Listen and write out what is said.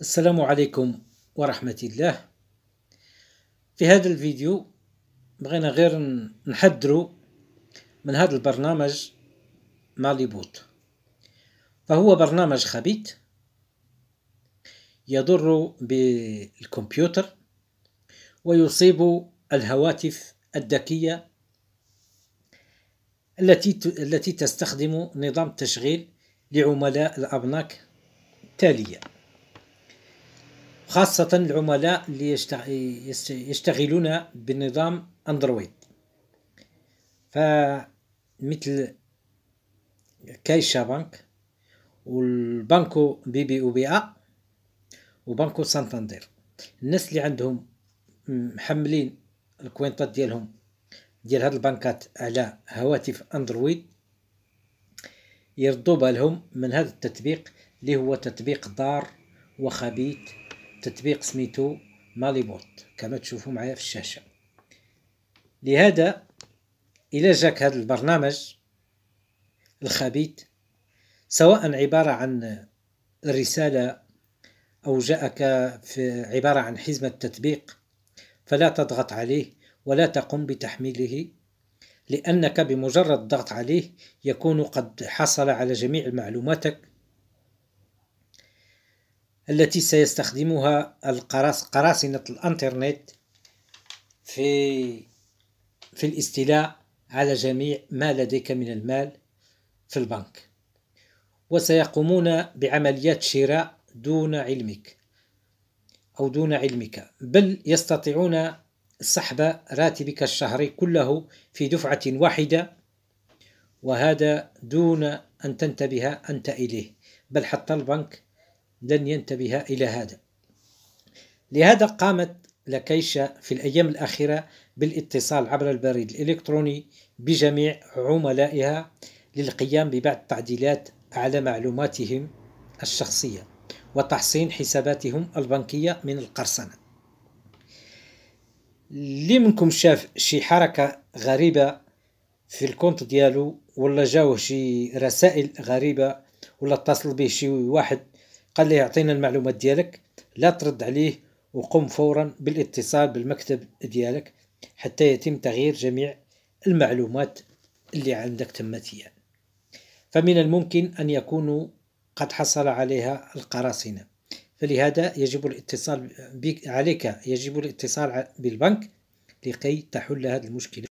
السلام عليكم ورحمة الله. في هذا الفيديو بغينا غير نحذروا من هذا البرنامج مالي بوت فهو برنامج خبيث يضر بالكمبيوتر ويصيب الهواتف الذكية التي التي تستخدم نظام تشغيل لعملاء الأبناك تالية. خاصة العملاء اللي يشتغلون بنظام أندرويد. فمثل CaixaBank وال Banco BBVA و Banco Santander. الناس اللي عندهم محملين الكوينتات ديالهم ديال هاد البنكات على هواتف أندرويد يردوا بالهم من هذا التطبيق اللي هو تطبيق ضار وخبيث تطبيق سميتو مالي بوت كما تشوفوا معايا في الشاشة. لهذا إلى جاك هذا البرنامج الخبيث سواء عبارة عن رسالة أو جاءك في عبارة عن حزمة تطبيق فلا تضغط عليه ولا تقم بتحميله لأنك بمجرد الضغط عليه يكون قد حصل على جميع معلوماتك. التي سيستخدمها القراص قراصنة الإنترنت في في الاستيلاء على جميع ما لديك من المال في البنك. وسيقومون بعمليات شراء دون علمك أو دون علمك بل يستطيعون سحب راتبك الشهري كله في دفعة واحدة وهذا دون أن تنتبه أنت إليه. بل حتى البنك لن ينتبه إلى هذا. لهذا قامت لكيشا في الأيام الأخيرة بالاتصال عبر البريد الإلكتروني بجميع عملائها للقيام ببعض التعديلات على معلوماتهم الشخصية وتحصين حساباتهم البنكية من القرصنة. اللي منكم شاف شي حركة غريبة في الكونت ديالو ولا جاوه شي رسائل غريبة ولا اتصل به شي واحد قال لي أعطينا المعلومات ديالك لا ترد عليه وقم فورا بالاتصال بالمكتب ديالك حتى يتم تغيير جميع المعلومات اللي عندك تمتيا فمن الممكن أن يكونوا قد حصل عليها القراصنة. فلهذا يجب الاتصال عليك يجب الاتصال بالبنك لكي تحل هذه المشكلة.